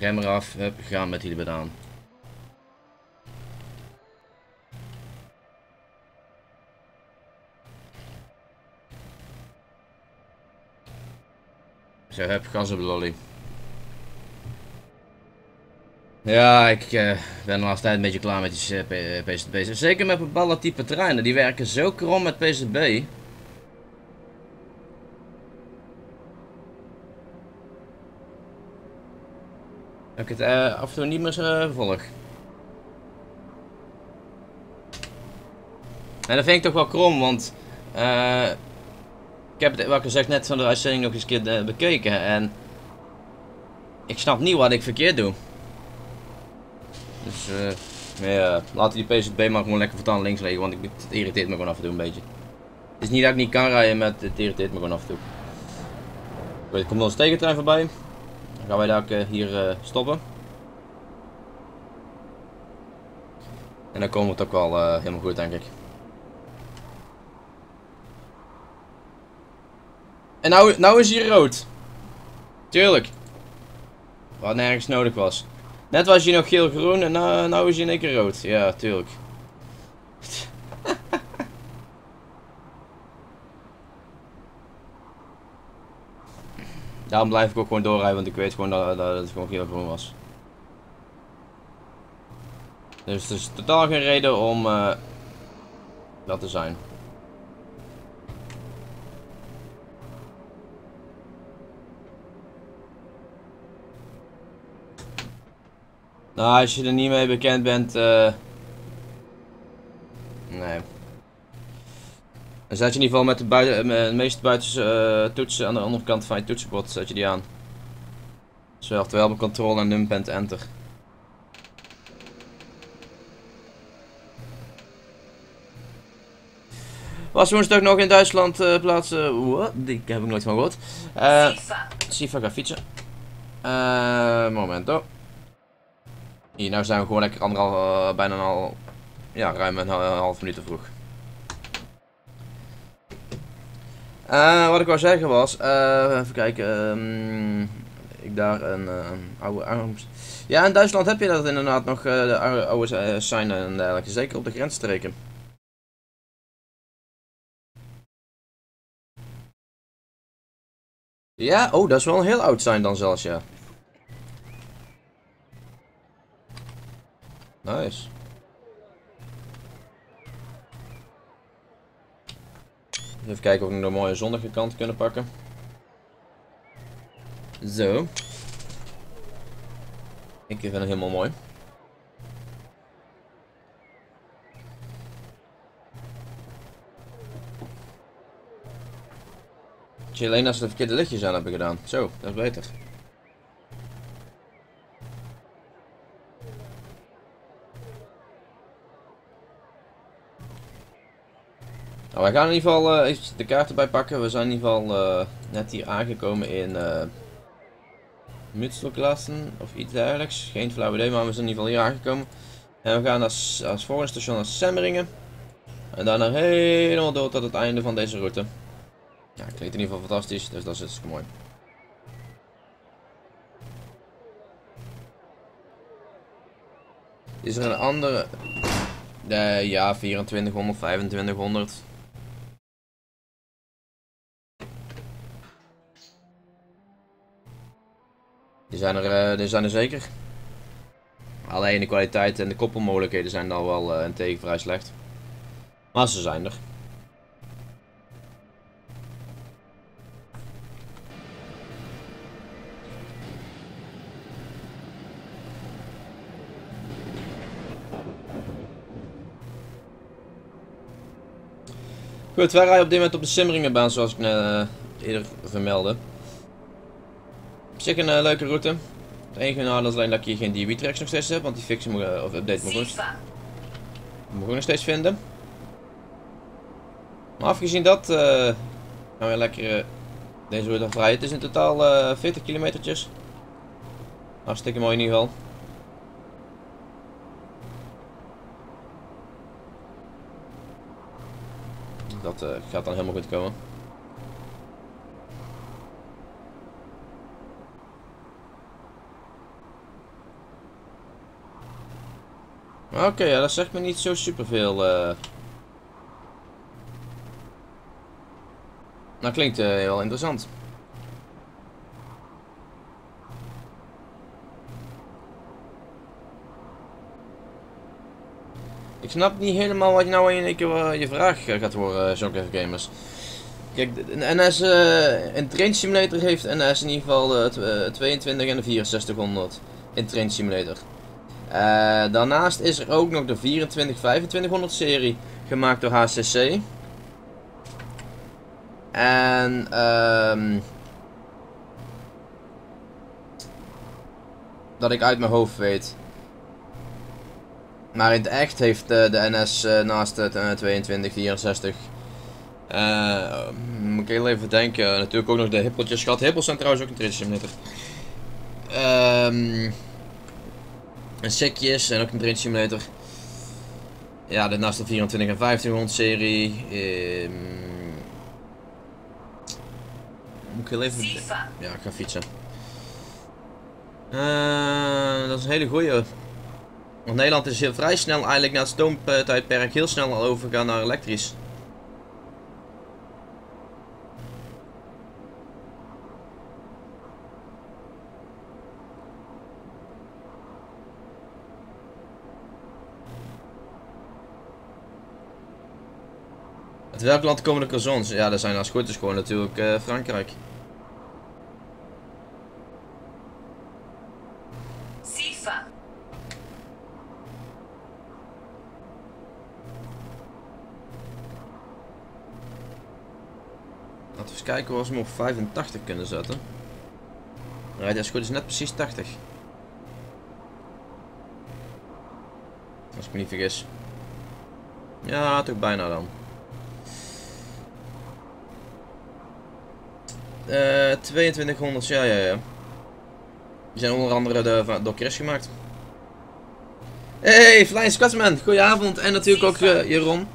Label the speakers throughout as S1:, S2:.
S1: Rem eraf, hup, gaan met die aan. Zo, heb gas op. Ja, ik uh, ben de laatste tijd een beetje klaar met die uh. Zeker met bepaalde type treinen. Die werken zo krom met PCB. Het uh, af en toe niet meer uh, volg. En dat vind ik toch wel krom, want uh, ik heb het, wat ik gezegd net van de uitzending nog eens een keer bekeken en ik snap niet wat ik verkeerd doe. Dus uh, ja, laten die PCB maar gewoon lekker vertaan links liggen, want ik, het irriteert me gewoon af en toe een beetje. Het is niet dat ik niet kan rijden, maar het irriteert me gewoon af en toe. Er komt nog een stekentrein voorbij gaan wij daar eh, hier eh, stoppen. En dan komen we het ook wel eh, helemaal goed, denk ik. En nou, nou is hij rood. Tuurlijk. Wat nergens nodig was. Net was hij nog geel-groen en nou, nou is hij in één keer rood. Ja, tuurlijk. Daarom blijf ik ook gewoon doorrijden, want ik weet gewoon dat, dat het gewoon heel groen was. Dus er is totaal geen reden om uh, dat te zijn. Nou, als je er niet mee bekend bent, uh... nee. Dan zet je in ieder geval met de, buiten, met de meeste buitenste uh, toetsen aan de onderkant van je toetsenbord zet je die aan. Dus oftewel met control en numpad enter. Was woensdag nog in Duitsland uh, plaatsen. What? Die heb ik nooit van gehoord. Uh, Sifa gaat fietsen. Uh, momento. Hier, nou zijn we gewoon lekker anderhalf, bijna al, ja, ruim een half minuut te vroeg. Uh, wat ik wou zeggen was, uh, even kijken, um, ik daar een uh, oude arms. Ja, in Duitsland heb je dat inderdaad nog, de oude signen en dergelijke, zeker op de grensstreken. Ja, oh, dat is wel een heel oud zijn dan zelfs, ja. Nice. Even kijken of we een mooie zonnige kant kunnen pakken. Zo. Ik vind het helemaal mooi. Alleen als ze de verkeerde lichtjes aan hebben gedaan. Zo, dat is beter. Nou, wij gaan in ieder geval uh, even de kaart erbij pakken. We zijn in ieder geval uh, net hier aangekomen in uh, Mutselklassen of iets dergelijks. Geen flauw idee, maar we zijn in ieder geval hier aangekomen. En we gaan als, als volgende station naar Semmeringen. En daarna helemaal door tot het einde van deze route. Ja, klinkt in ieder geval fantastisch, dus dat is mooi. Is er een andere? Ja, 2400, 2500. Die zijn er, uh, die zijn er zeker. Alleen de kwaliteit en de koppelmogelijkheden zijn dan wel een tegen vrij slecht. Maar ze zijn er. Goed, wij rijden op dit moment op de Simmeringenbaan zoals ik uh, eerder vermeldde. Op een uh, leuke route. Het enige nadeel is alleen dat ik hier geen DB tracks nog steeds heb, want die fixen moet, uh, of update moet ik moet nog steeds vinden. Maar afgezien dat, uh, gaan we lekker deze route afrijden. Het is in totaal 40 kilometertjes. Hartstikke mooi in ieder geval. Dat gaat dan helemaal goed komen. Oké, ja, dat zegt me niet zo superveel. eh. Nou, klinkt eh, heel interessant. Ik snap niet helemaal wat je nou in één keer eh, je vraag gaat horen, Jonker Gamers. Kijk, de NS, eh, een train simulator heeft NS in ieder geval de tw- eh, 22 en de 6400 in train simulator. Eh, daarnaast is er ook nog de 24-2500 serie gemaakt door HCC. En ehm dat ik uit mijn hoofd weet. Maar in het echt heeft eh, de NS eh, naast het eh, 22, 64. eh, moet ik heel even denken. Natuurlijk ook nog de hippeltjes gehad. Hippels zijn trouwens ook een train simulator. Ehm een Sikjes en ook een train simulator. Ja, daarnaast de 24 en 1500 serie. ehm moet ik heel even...
S2: FIFA.
S1: Ja, ik ga fietsen. Eh, dat is een hele goeie. Want Nederland is heel vrij snel eigenlijk na het stoomtijdperk heel snel al overgegaan naar elektrisch. Uit welk land komen de croissants? Ja, dat zijn als goed is gewoon natuurlijk eh, Frankrijk. Laten we eens kijken waar ze hem op 85 kunnen zetten. Ja, dat is goed, is net precies 80. Als ik me niet vergis. Ja, toch bijna dan. Eh 2200, ja, ja, ja. Die zijn onder andere de, door Chris gemaakt. Hey, Flying goedenavond. En natuurlijk ook eh, Jeroen.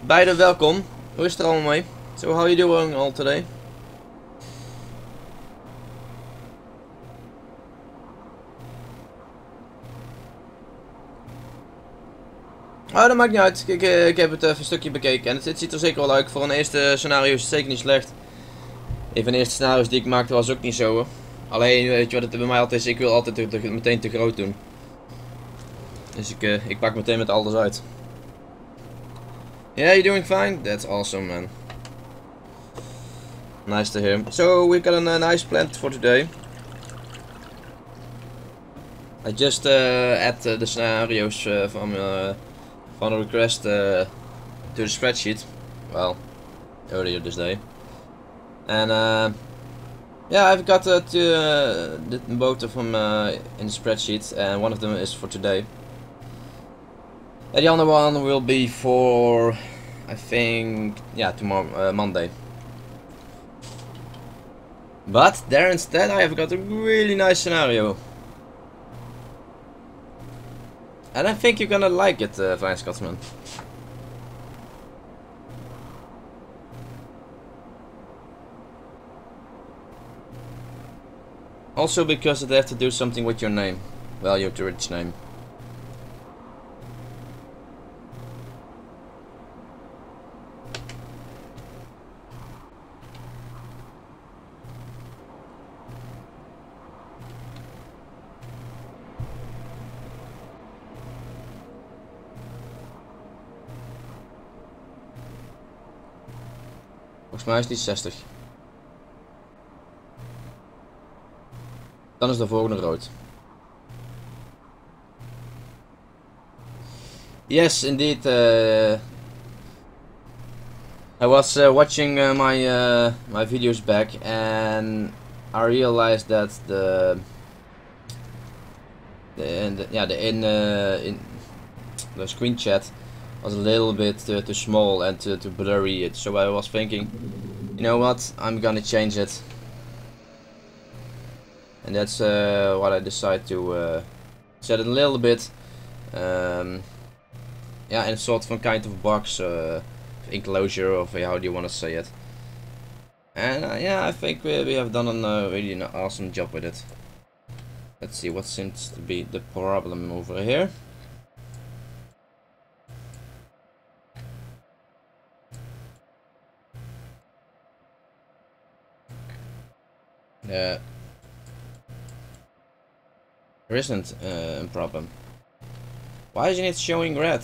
S1: Beide welkom. Hoe is het er allemaal mee? So how you doing all today? Oh, dat maakt niet uit. Kijk, eh, ik heb het even een stukje bekeken en het ziet er zeker wel uit. Voor een eerste scenario is het zeker niet slecht. Een van de eerste scenario's die ik maakte was ook niet zo. Alleen, weet je wat het bij mij altijd is? Ik wil altijd te- te- meteen te groot doen. Dus ik, eh, ik pak meteen met alles uit. Yeah, you doing fine? That's awesome, man. Nice to hear. So we got a uh, nice plan for today. I just uh, add uh, the scenarios uh, from uh, request uh, to the spreadsheet. Well, earlier this day. And uh, yeah, I've got uh, two, uh, both of them uh, in the spreadsheet, and one of them is for today. And the other one will be for, I think, yeah, tomorrow, uh, Monday. But there instead I have got a really nice scenario. And I think you're gonna like it, uh, Flying Scotsman. Also because they have to do something with your name. Well, your Twitch name. Volgens mij is die 60. Dan is de volgende rood. Yes, indeed. Uh, I was uh, watching uh, my my videos back and I realized that the the, in the yeah the in in the screen chat was a little bit too small and too, too blurry. So I was thinking, you know what, I'm gonna change it and that's uh, what I decided to uh, set it a little bit um, yeah in sort of a kind of box uh, enclosure of uh, how do you want to say it and uh, yeah I think we, we have done a uh, really an awesome job with it let's see what seems to be the problem over here Yeah. There isn't uh, a problem. Why isn't it showing red?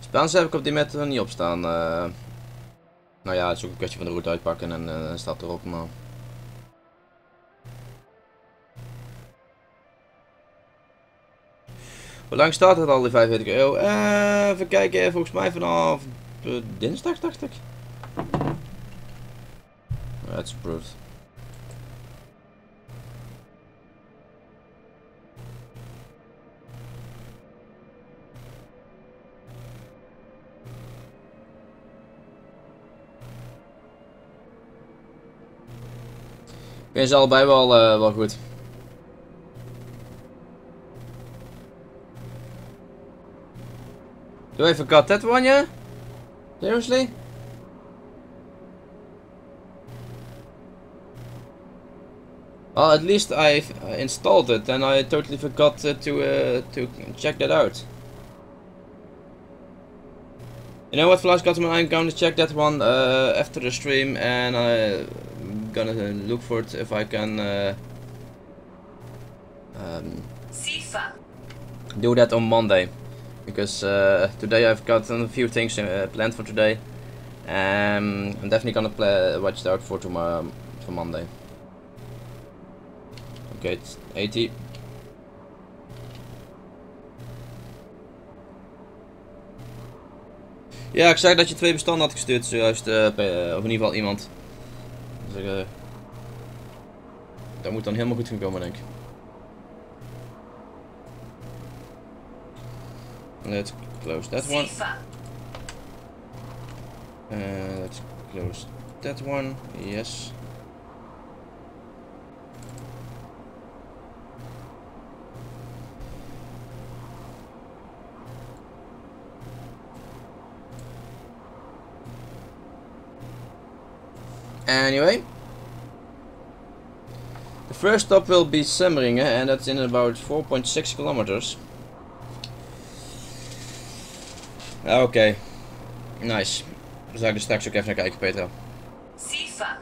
S1: Spaans heb ik op die er niet op staan. Uh, nou ja, het is ook een kwestie van de route uitpakken en uh, staat erop, maar... Hoe lang staat het al, die 45 euro? Uh, even kijken, volgens mij vanaf uh, dinsdag, dacht ik. That's approved. Ik vind allebei wel, uh, wel goed. Do I forgot that one, yeah? Seriously? Well, at least I installed it, and I totally forgot uh, to uh, to check that out. You know what, Flash Customer, I'm going to check that one uh, after the stream, and I'm gonna look for it if I can uh, um, do that on Monday because uh, today I've got a few things uh, planned for today. Um, I'm definitely gonna play, watch out for tomorrow, for Monday. Okay, it's 80. Ja, ik zei dat je twee bestanden had gestuurd zojuist, uh, of in ieder geval iemand. Dus, uh, dat moet dan helemaal goed gaan komen, denk ik. Let's close that one. Uh, let's close that one. Yes. Anyway, the first stop will be Semmeringen and that's in about 4.6 kilometers. Oké. Okay. Nice. Dan zou ik er straks ook even naar kijken, Petra. Sifa.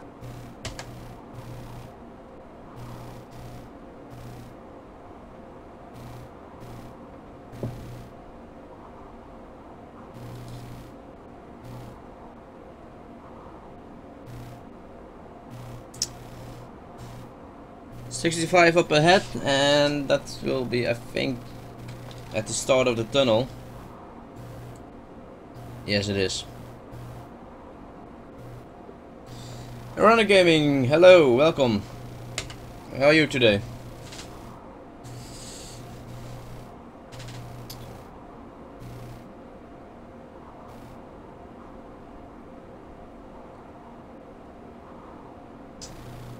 S1: Sixty-five up ahead, and that will be, I think, at the start of the tunnel. Yes, it is. Runner Gaming, hello, welcome. How are you today?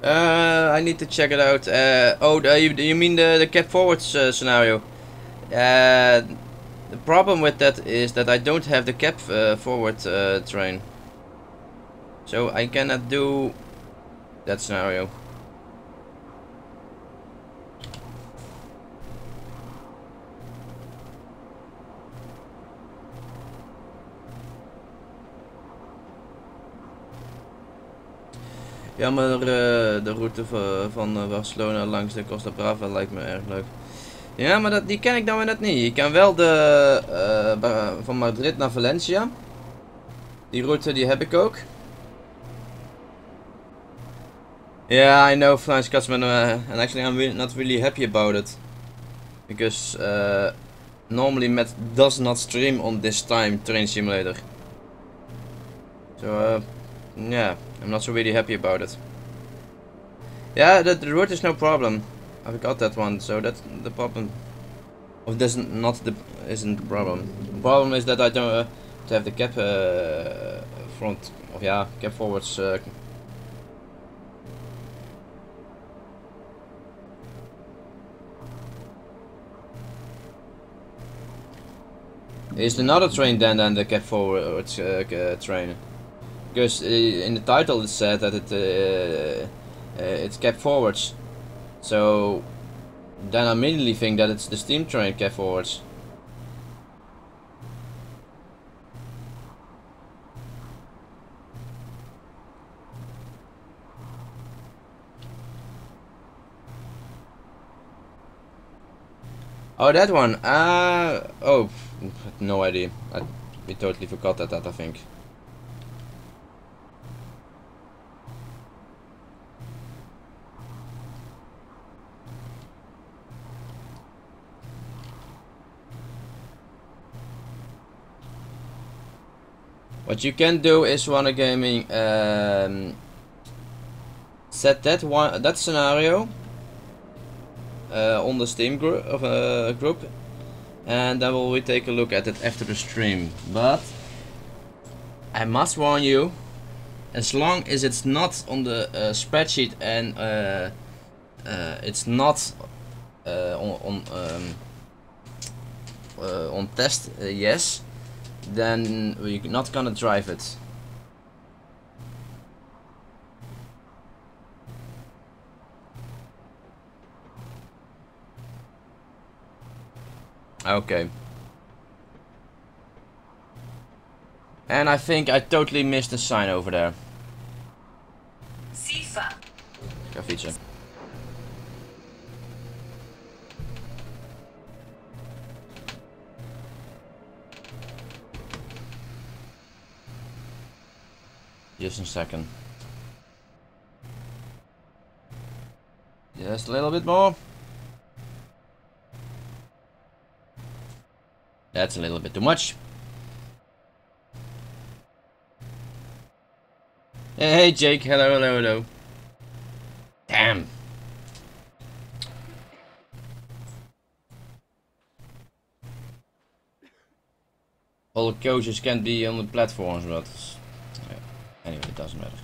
S1: Uh, I need to check it out. Uh, oh, you, you mean the, the cap forwards uh, scenario? Uh, the problem with that is that I don't have the cap uh, forward uh, train. So I cannot do that scenario. Ja, maar uh, de route van uh, Barcelona langs de Costa Brava lijkt me erg leuk. Ja, maar dat, die ken ik nou net niet. Je kan wel de uh, van Madrid naar Valencia. Die route die heb ik ook. Yeah, I know Flying Scotsman, uh, and actually I'm not really happy about it. Because uh, normally Matt does not stream on this time Train Simulator. So, uh, yeah, I'm not so really happy about it. Yeah, the, the route is no problem. I've got that one, so that's the problem. Of this not the isn't the problem. The problem is that I don't uh, have the cap uh, front of yeah cap forwards. Uh, is another train then than the cap forwards uh, uh, train? Because uh, in the title it said that it uh, uh, it's cap forwards. So then I immediately think that it's the steam train K forwards. Oh, that one. Uh, oh, no idea. I, we totally forgot that, that I think. What you can do is Wanna Gaming um, set that one that scenario uh, on the Steam group of uh, group, and then we'll take a look at it after the stream. But I must warn you, as long as it's not on the uh, spreadsheet and uh, uh, it's not uh, on on, um, on test yes then we're not gonna drive it. Okay. And I think I totally missed the sign over there. Sifa. Just a second. Just a little bit more. That's a little bit too much. Hey Jake, hello, hello, hello. Damn. All coaches can't be on the platforms, but doesn't matter.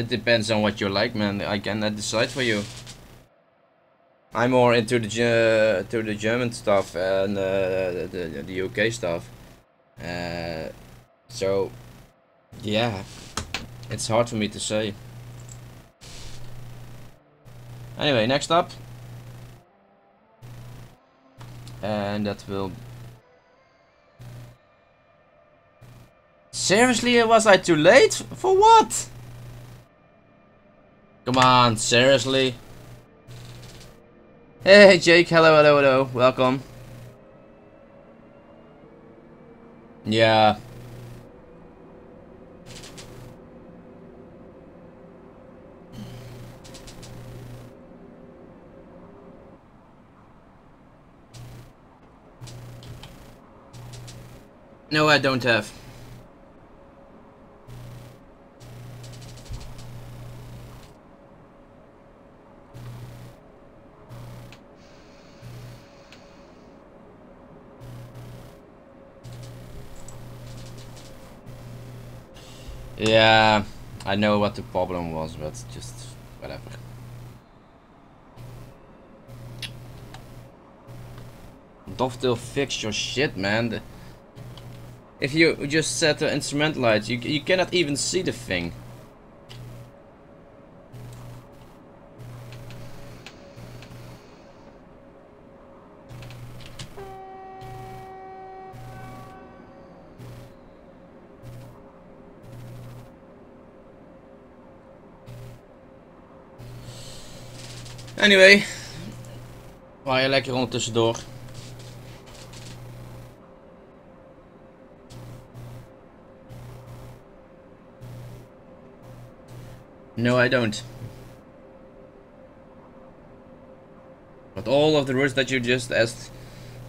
S1: It depends on what you like, man. I cannot decide for you. I'm more into the to the German stuff and uh, the the UK stuff. Uh, so, yeah, it's hard for me to say. Anyway, next up, and that will... Seriously, was I too late? For what? Come on, seriously? Hey Jake, hello, hello, hello, welcome. Yeah, No, I don't have. Yeah, I know what the problem was, but just whatever. Dovetail fix your shit, man. If you just set the instrument lights, you, you cannot even see the thing. Anyway, waar je lekker ondertussendoor. No, I don't. But all of the routes that you just asked,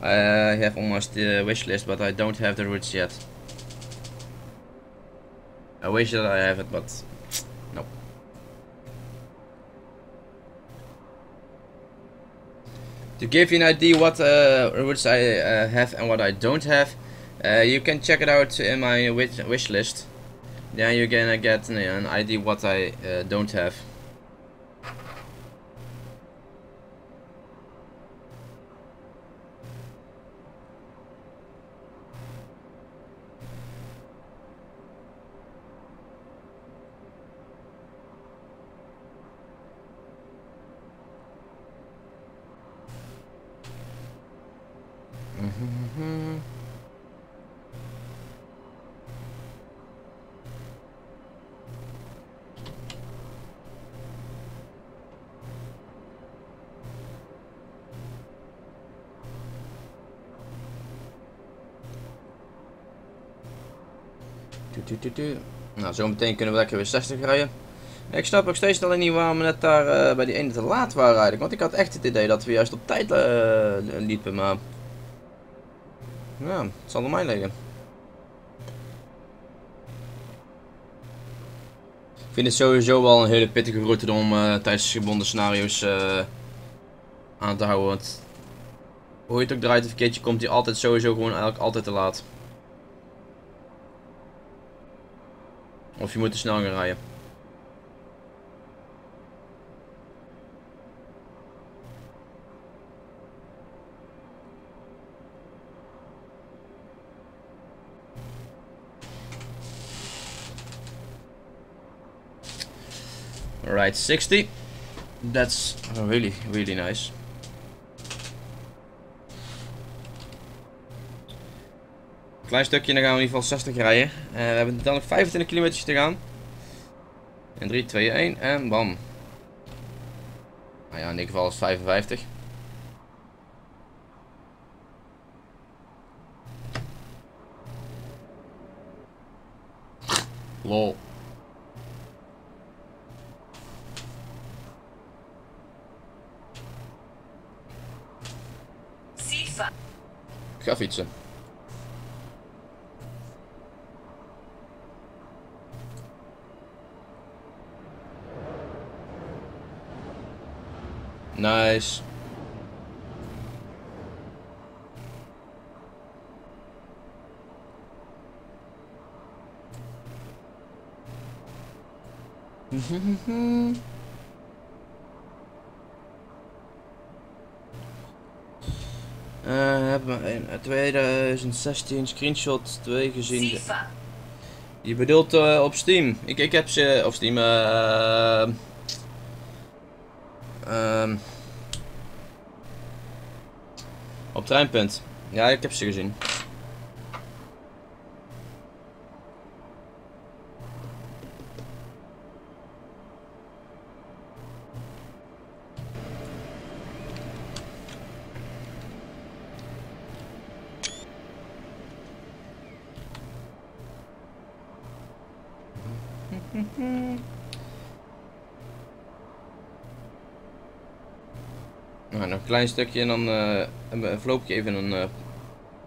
S1: I have almost the uh, wish list, but I don't have the routes yet. I wish that I have it, but To give you an idea what uh, routes I uh, have and what I don't have, uh, you can check it out in my wish, wish list. Then you're gonna get an idea what I uh, don't have. Nou, zometeen kunnen we lekker weer 60 rijden. Ik snap nog steeds alleen niet waarom we net daar eh, bij die ene te laat waren eigenlijk. Want ik had echt het idee dat we juist op tijd eh, liepen, maar... Ja, het zal aan mij liggen. Ik vind het sowieso wel een hele pittige route om uh, tijdsgebonden scenario's aan te houden. Want hoe je het ook draait of keertje komt hij altijd sowieso gewoon eigenlijk altijd te laat. Of je moet te snel. Alright, 60. That's really, really nice. Klein stukje, dan gaan we in ieder geval 60 rijden. Uh, we hebben dan nog 25 kilometer te gaan. En 3, 2, 1 en bam. Nou ja, in ieder geval is 55. Lol. Ik ga fietsen. Nice. Uh, hebben we in 2016 screenshot 2 gezien. Je bedoelt uh, op Steam. Ik, ik heb ze op Steam. Uh, um, treinpunt. Ja, ik heb ze gezien. Nou, nog een klein stukje en dan uh, een vloopje even een, uh,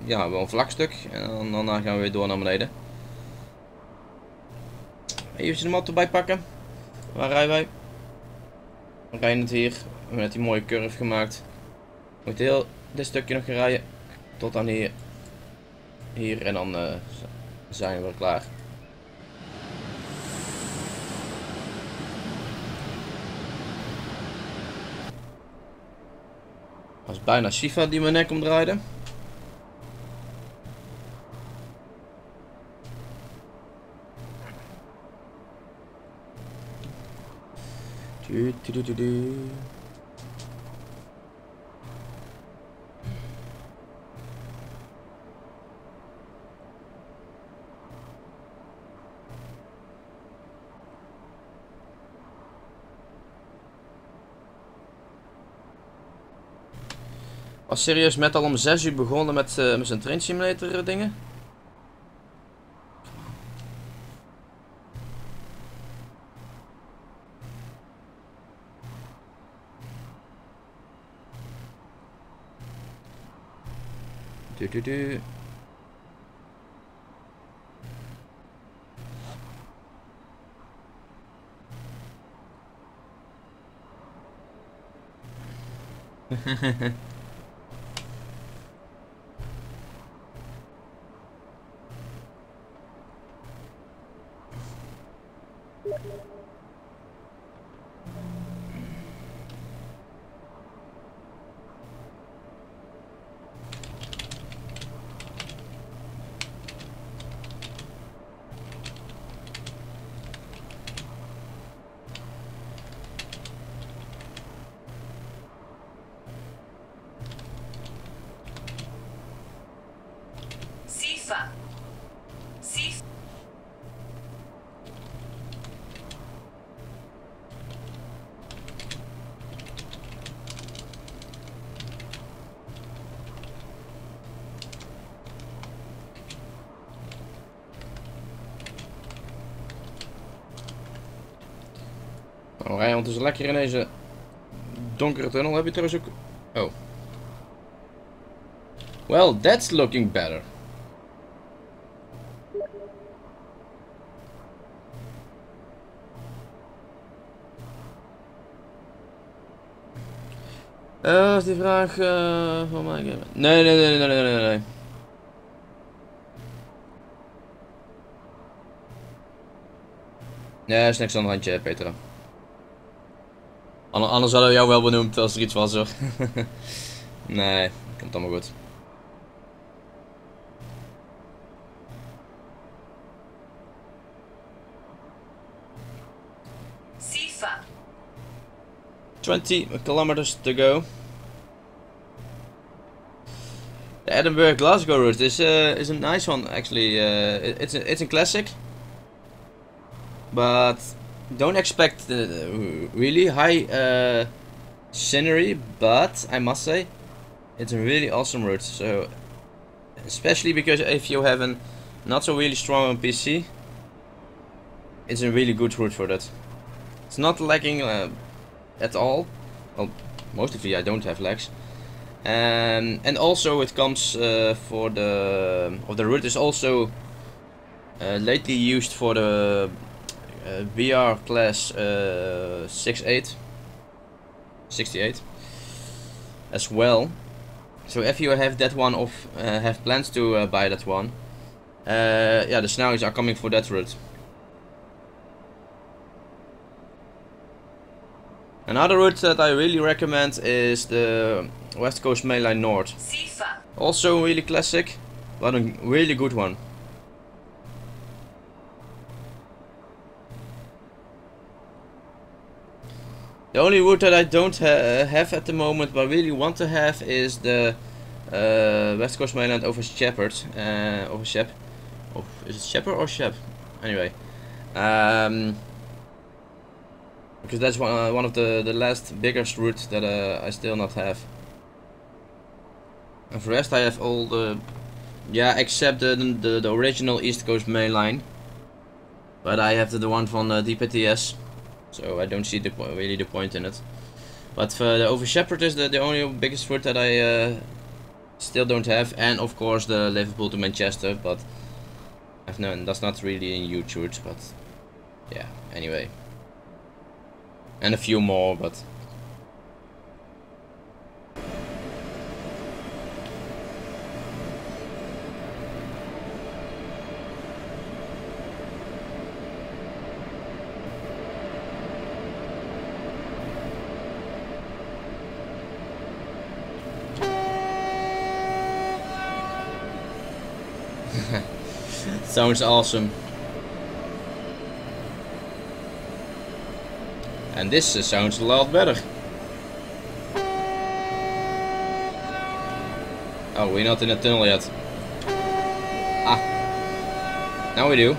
S1: ja, wel een vlak stuk. En dan, daarna gaan we weer door naar beneden. Even de mat erbij pakken. Waar rijden wij? We rijden het hier. We hebben net die mooie curve gemaakt. Moet heel dit stukje nog gaan rijden. Tot aan hier. Hier en dan uh, zijn we klaar. Is bijna Shiva die mijn nek omdraaide. Du, du, du, Als serieus met al om 6 uur begonnen met, uh, met zijn train simulator eh, dingen. Du -du -du. Oh, rijden ondertussen lekker in deze donkere tunnel. Heb je trouwens ook... Oh. Well, that's looking better. Eh, is die vraag uh, van mij? Nee, nee, nee, nee, nee, nee, nee. Nee, is niks aan de handje, Petra. Anders hadden we jou wel benoemd als er iets was hoor. nee, komt allemaal goed.
S2: Sifa.
S1: 20 kilometers to go. The Edinburgh Glasgow route is uh, is a nice one actually. Uh, it, it's a, it's a classic, but don't expect the really high uh, scenery. But I must say, it's a really awesome route. So especially because if you have an not so really strong PC, it's a really good route for that. It's not lacking uh, at all. Well, mostly I don't have lags. Um, and also it comes uh, for the of the route is also uh, lately used for the uh, VR class uh, 68 68 as well. So if you have that one of uh, have plans to uh, buy that one, uh, yeah, the snows are coming for that route. Another route that I really recommend is the West Coast Mainline North. Also really classic, but a really good one. The only route that I don't ha have at the moment, but really want to have, is the uh, West Coast Mainland over Shepherd. Uh, over Shep. Oh, is it Shepherd or Shep? Anyway. Um, because that's one, uh, one of the, the last biggest routes that uh, I still not have. And for rest I have all the... Yeah, except the, the, the original East Coast main line. But I have the, the one from the DPTS. So I don't see the really the point in it. But for the Over Shepherd is the, the only biggest route that I uh, still don't have. And of course the Liverpool to Manchester. But I've known that's not really a huge route. But yeah, anyway and a few more, but Sounds awesome. And this sounds a lot better. Oh, we're not in a tunnel yet. Ah. Now we do.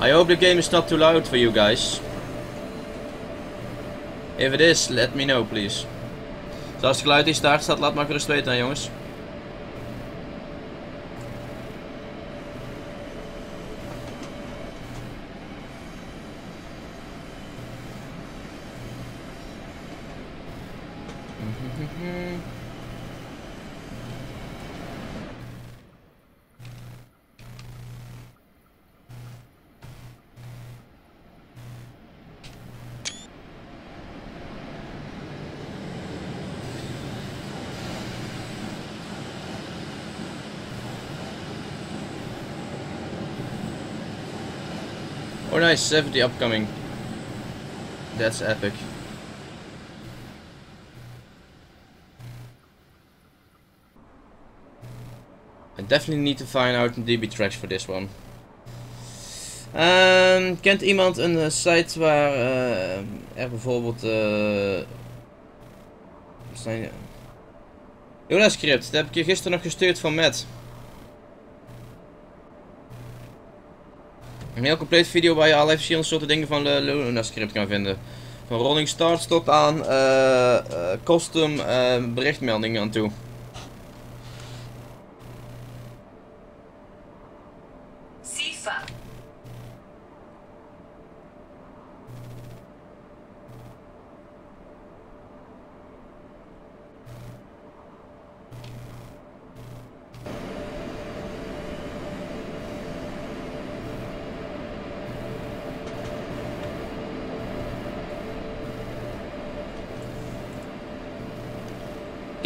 S1: I hope the game is not too loud for you guys. If it is, let me know please. Dus als het geluid is daar staat, laat maar gerust weten jongens. Oh nice, 70 upcoming. That's epic. I definitely need to find out DB tracks for this one. Um, kent iemand een uh, site waar uh, er bijvoorbeeld uh, zijn Luna script, dat heb ik je gisteren nog gestuurd van Matt. Een heel compleet video waar je allerlei verschillende soorten dingen van de Luna script kan vinden. Van rolling starts tot aan uh, custom uh, berichtmeldingen aan toe.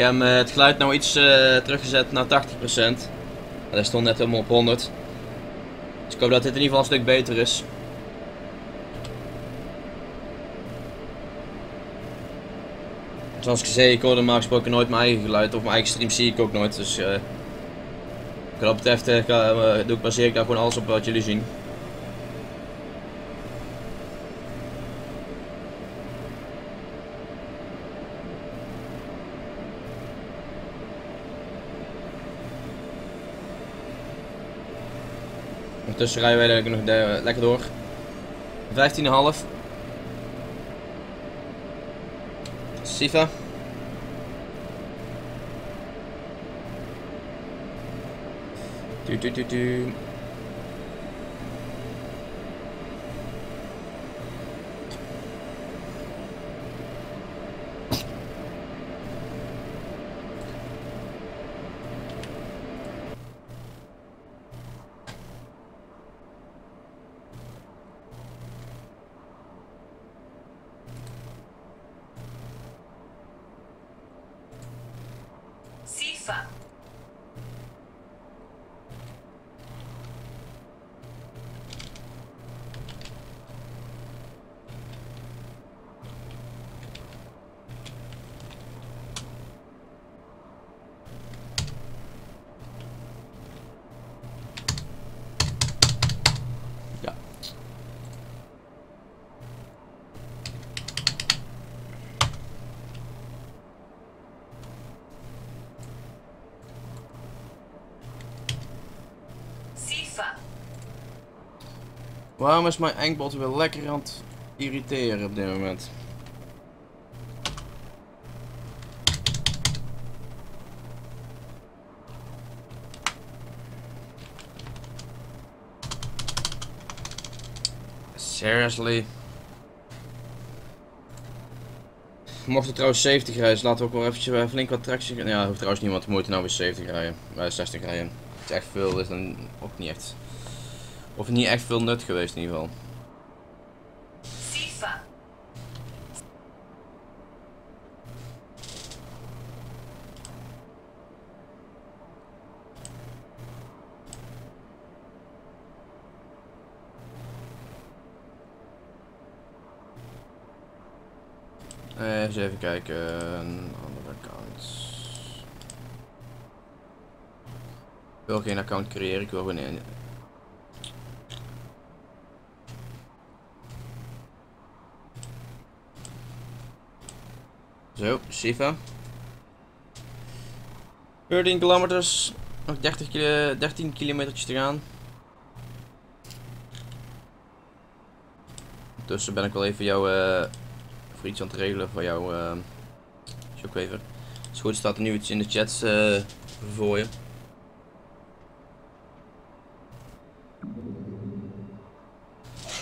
S1: Heb uh, het geluid nou iets uh, teruggezet naar 80%. Hij stond net helemaal op 100. Dus ik hoop dat dit in ieder geval een stuk beter is. Zoals ik zei, ik hoorde normaal gesproken nooit mijn eigen geluid of mijn eigen stream zie ik ook nooit. Dus uh, wat dat betreft doe ik baseer ik daar gewoon alles op wat jullie zien. Ondertussen rijden wij nog de, lekker door. 15,5. Sifa. Du, du, du, du. Waarom is mijn enkbot weer lekker aan het irriteren op dit moment? Seriously? Mocht het trouwens 70 rijden, laten we ook wel eventjes eh, flink wat tractie... Ja, hoeft trouwens niemand moeite nou weer 70 rijden. Bij 60 rijden. Het is echt veel, is dan ook niet echt of niet echt veel nut geweest in ieder geval. FIFA. Uh, eens even kijken. Andere accounts. Ik wil geen account creëren, ik wil gewoon een Zo, Shiva. 14 kilometers. Nog 30 kilo, 13 kilometer te gaan. Tussen ben ik wel even jouw uh, voor iets aan het regelen voor jouw uh, shockwaver. Als goed staat er nu iets in de chat uh, voor je.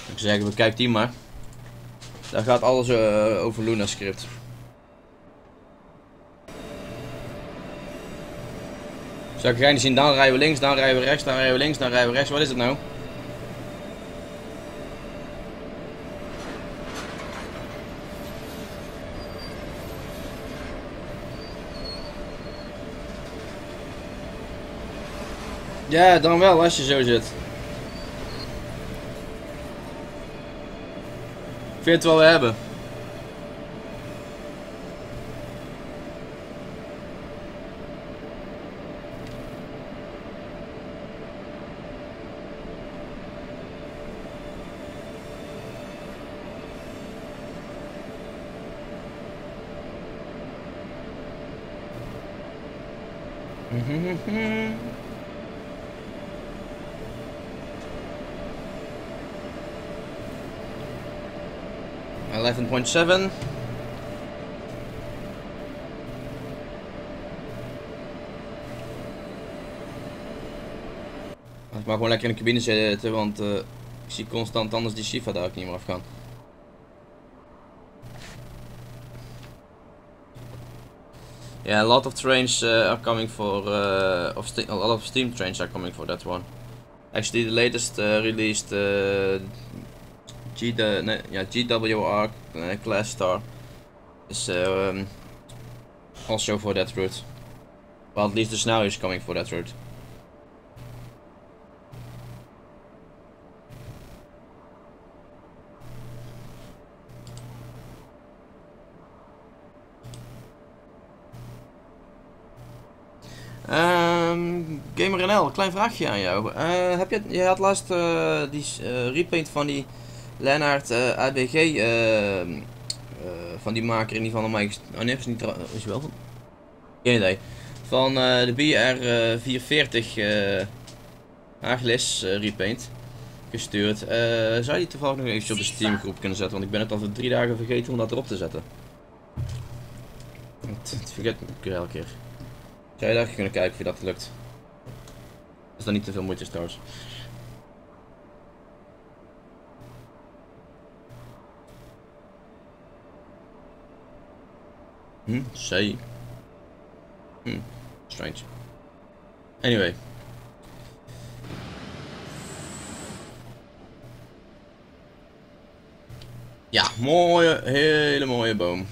S1: Ik zeg, bekijk die maar. Daar gaat alles over Luna script. Zou ik geen zien, dan rijden we links, dan rijden we rechts, dan rijden we links, dan rijden we rechts. Wat is het nou? Ja, dan wel als je zo zit. Ik vind het wel we hebben. Eleven point seven. Ik mag gewoon lekker in de cabine zitten, want uh, ik zie constant anders die Shiva daar ook niet meer afgaan. Yeah, a lot of trains uh, are coming for, uh, of a lot of steam trains are coming for that one. Actually, the latest uh, released uh, G yeah, GWR uh, class star is um, also for that route. Well, at least the snow is coming for that route. NL, klein vraagje aan jou. Uh, heb je, je had laatst uh, die uh, repaint van die Lennart ABG van die maker in van de Mike. Oh nee, is niet is wel van. Geen idee. Van de BR 440 Haaglis repaint gestuurd. zou je die toevallig nog even op de Steam groep kunnen zetten? Want ik ben het al voor drie dagen vergeten om dat erop te zetten. Het vergeet ik elke keer. Zou je daar kunnen kijken of je dat lukt? Is dat niet te veel moeite trouwens. Hm, say. Hm, strange. Anyway. Ja, mooie, hele mooie boom.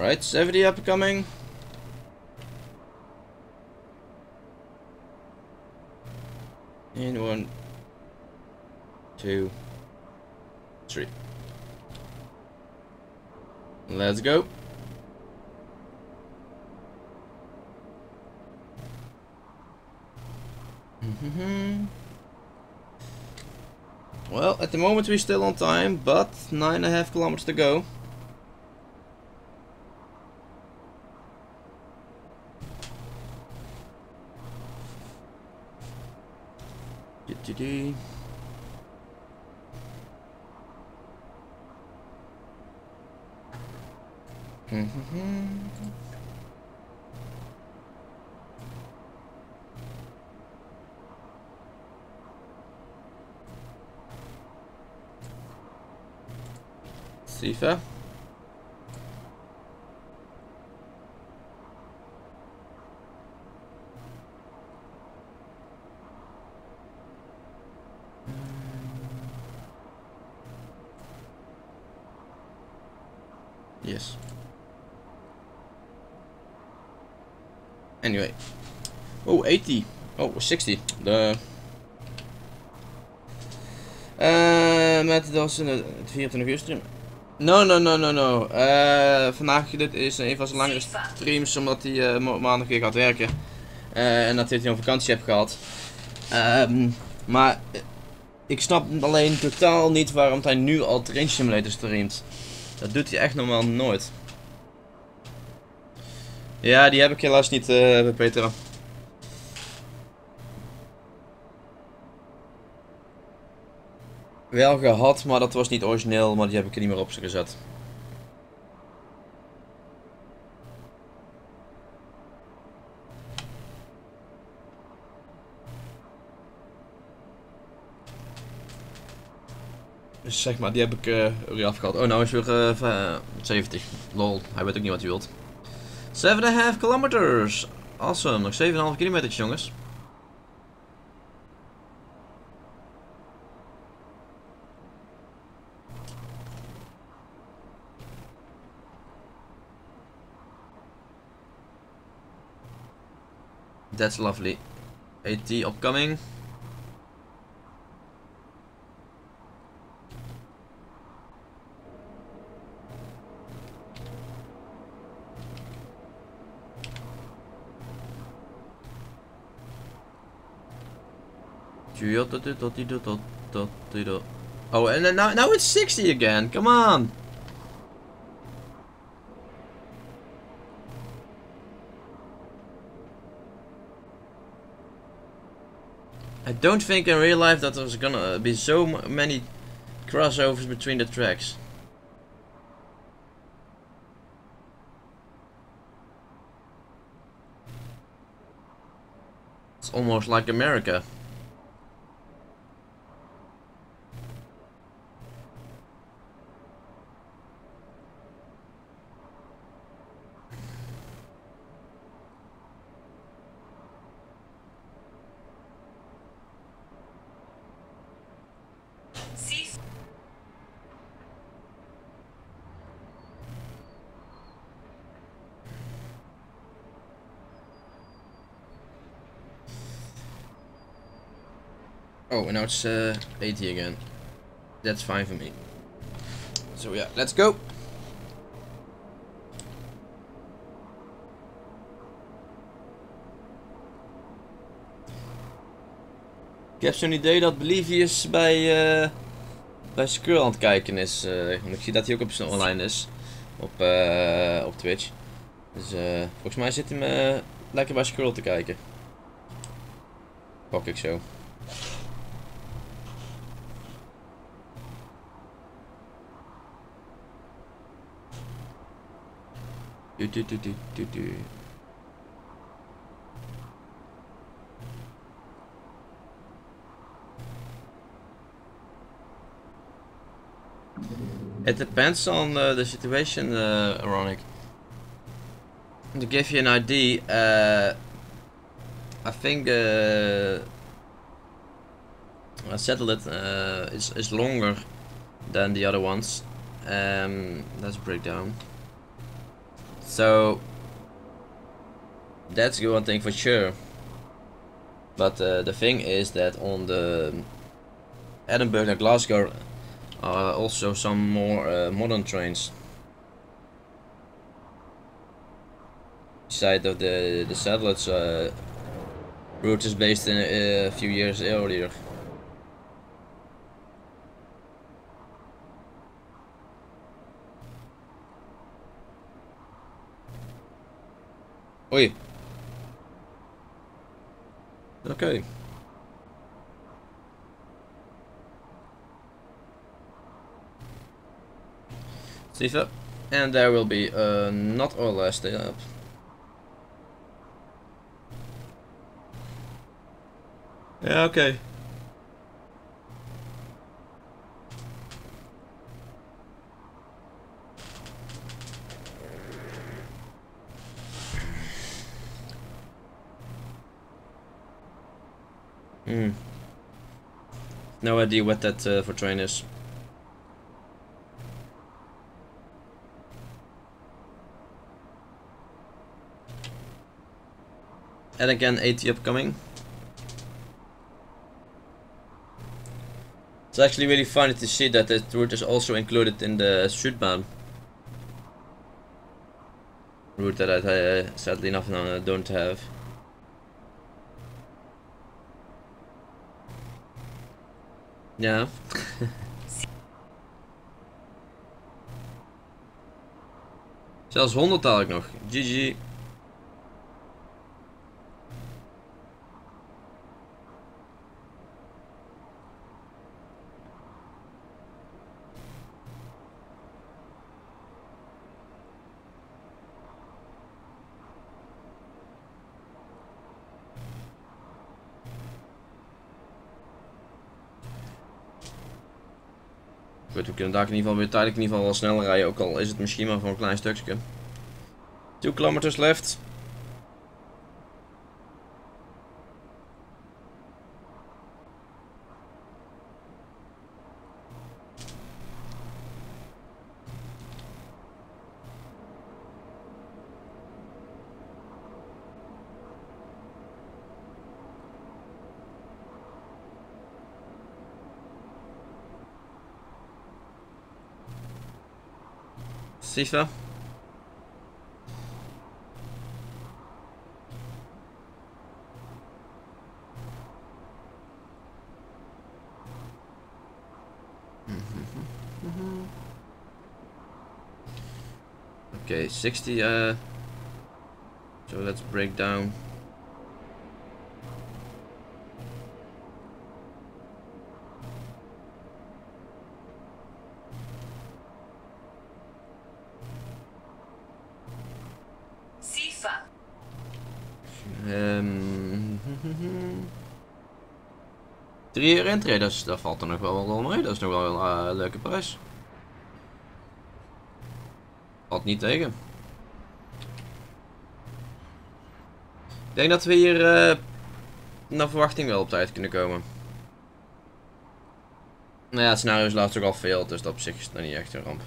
S1: Alright, 70 upcoming. And one, two, three. Let's go. well, at the moment we're still on time, but nine and a half kilometers to go. Sifa. Yes. Anyway. Oh, 80. Oh, 60. De... Uh, met, dat was een 24 uur stream. No, no, no, no, no. Uh, vandaag dit is een van zijn langere streams, omdat hij uh, maandag weer gaat werken. Uh, en dat hij een vakantie heeft gehad. Um, maar ik snap alleen totaal niet waarom hij nu al Train Simulator streamt. Dat doet hij echt normaal nooit. Ja, die heb ik helaas niet, uh, Peter. Wel gehad, maar dat was niet origineel, maar die heb ik er niet meer op gezet. Dus zeg maar, die heb ik uh, weer afgehaald. Oh, nou is weer uh, 70. Lol, hij weet ook niet wat hij wilt. 7,5 kilometers. Awesome, nog 7,5 kilometer jongens. That's lovely. 80 upcoming. Oh, and then now, now it's 60 again. Come on. Don't think in real life that there's gonna be so many crossovers between the tracks. It's almost like America. Oh, and now it's uh, 80 again. That's fine for me. So yeah, let's go. Ik heb zo'n idee dat Belivius bij, uh, bij Skrull aan het kijken is. Uh, want ik zie dat hij ook op online is. Op, uh, op Twitch. Dus volgens mij zit hij lekker bij Skrull te kijken. Pak ik zo. Du, du, du, du, du, du. It depends on uh, the situation, uh, Ironic. To give you an idea, uh, I think uh, a satellite uh, is, is longer than the other ones. Um, let's break down. So that's one thing for sure. But uh, the thing is that on the Edinburgh and Glasgow are also some more uh, modern trains. Side of the the satellites uh, route is based in uh, a few years earlier. Oi. Okay. Steve And there will be uh, not last day up. Yeah, okay. Hmm. No idea what that uh, for train is. And again, 80 upcoming. It's actually really funny to see that the route is also included in the shoot Sudbahn route that I uh, sadly enough don't have. Ja. Zelfs 100 had ik nog. GG. Goed, we kunnen daar in ieder geval weer tijdelijk in ieder geval wel sneller rijden. Ook al is het misschien maar voor een klein stukje. 2 kilometers left. Sicher? Okay, 60, uh, so let's break down. Intree, dus dat valt er nog wel wel mee. Dat is nog wel een uh, leuke prijs. Valt niet tegen. Ik denk dat we hier uh, naar verwachting wel op tijd kunnen komen. Nou ja, het scenario is laatst ook al veel, dus dat op zich is nog niet echt een ramp.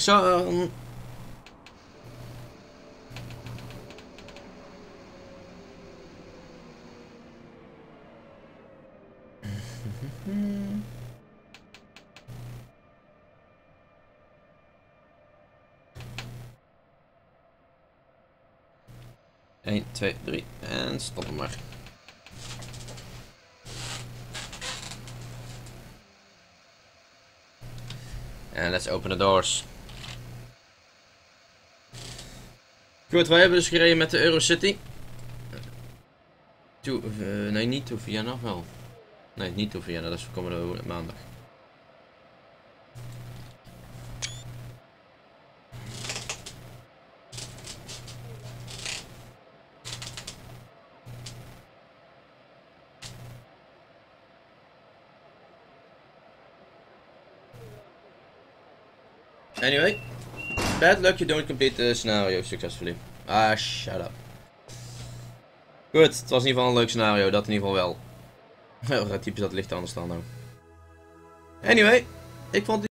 S1: Song. Eén, twee, drie en stop maar. Let's open the doors. Goed, wij hebben dus gereden met de Eurocity. To, uh, nee, niet to Vienna, wel? Nee, niet to Vienna, dat is komende maandag. Anyway, bad luck you don't complete the scenario successfully. Ah, shut up. Goed, het was in ieder geval een leuk scenario, dat in ieder geval wel. Oh, typisch dat licht anders dan nou. Anyway, ik vond